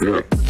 Yeah.